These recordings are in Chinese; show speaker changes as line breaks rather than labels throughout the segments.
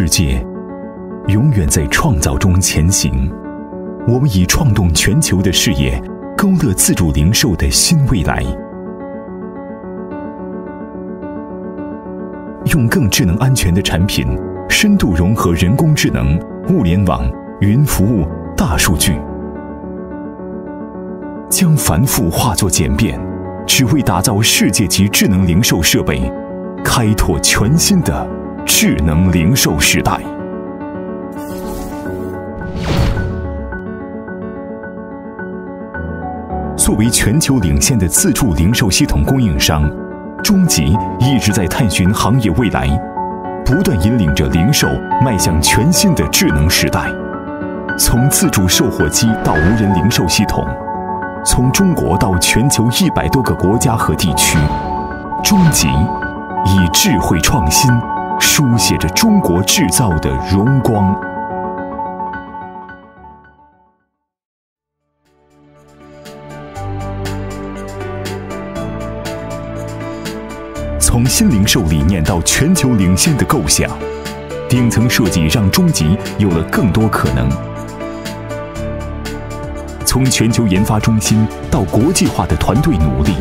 世界永远在创造中前行。我们以创动全球的视野，勾勒自主零售的新未来。用更智能安全的产品，深度融合人工智能、物联网、云服务、大数据，将繁复化作简便，只为打造世界级智能零售设备，开拓全新的智能零售时代。作为全球领先的自助零售系统供应商。中集一直在探寻行业未来，不断引领着零售迈向全新的智能时代。从自助售货机到无人零售系统，从中国到全球一百多个国家和地区，中集以智慧创新书写着中国制造的荣光。从新零售理念到全球领先的构想，顶层设计让中极有了更多可能。从全球研发中心到国际化的团队努力，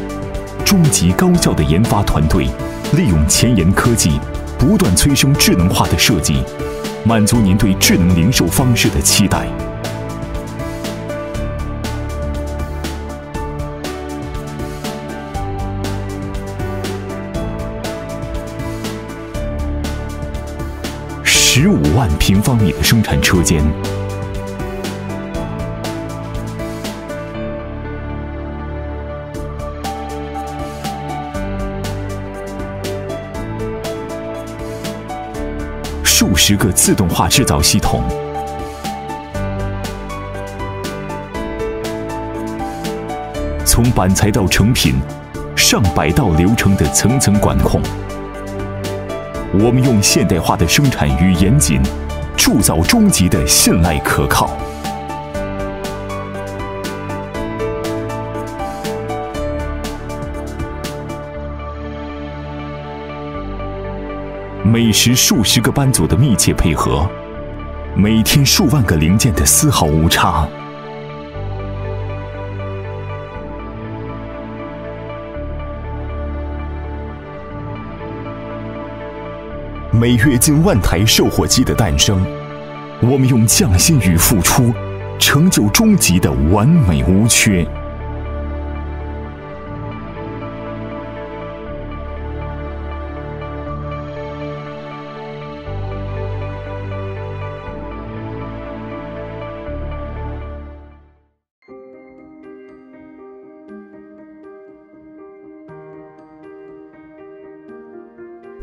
中极高效的研发团队利用前沿科技，不断催生智能化的设计，满足您对智能零售方式的期待。十五万平方米的生产车间，数十个自动化制造系统，从板材到成品，上百道流程的层层管控。我们用现代化的生产与严谨，铸造终极的信赖可靠。每时数十个班组的密切配合，每天数万个零件的丝毫无差。每月近万台售货机的诞生，我们用匠心与付出，成就终极的完美无缺。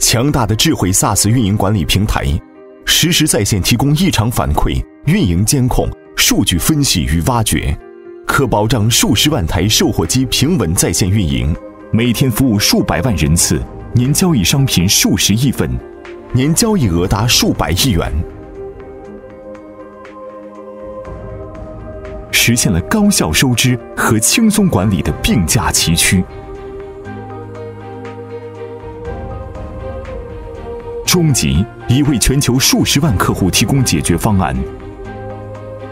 强大的智慧 SaaS 运营管理平台，实时在线提供异常反馈、运营监控、数据分析与挖掘，可保障数十万台售货机平稳在线运营，每天服务数百万人次，年交易商品数十亿份，年交易额达数百亿元，实现了高效收支和轻松管理的并驾齐驱。中集已为全球数十万客户提供解决方案，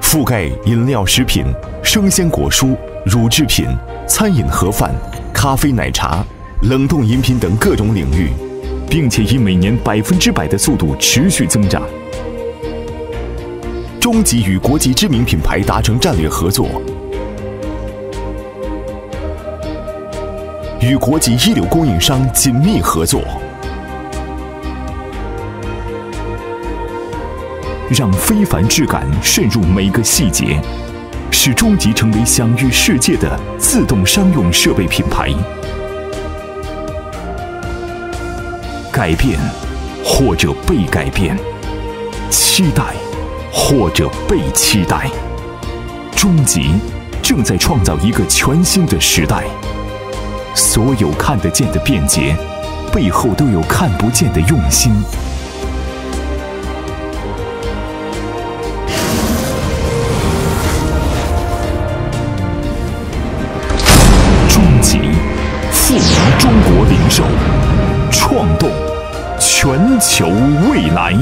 覆盖饮料、食品、生鲜果蔬、乳制品、餐饮盒饭、咖啡、奶茶、冷冻饮品等各种领域，并且以每年百分之百的速度持续增长。中集与国际知名品牌达成战略合作，与国际一流供应商紧密合作。让非凡质感渗入每个细节，使终极成为享誉世界的自动商用设备品牌。改变，或者被改变；期待，或者被期待。终极正在创造一个全新的时代。所有看得见的便捷，背后都有看不见的用心。手，创动全球未来。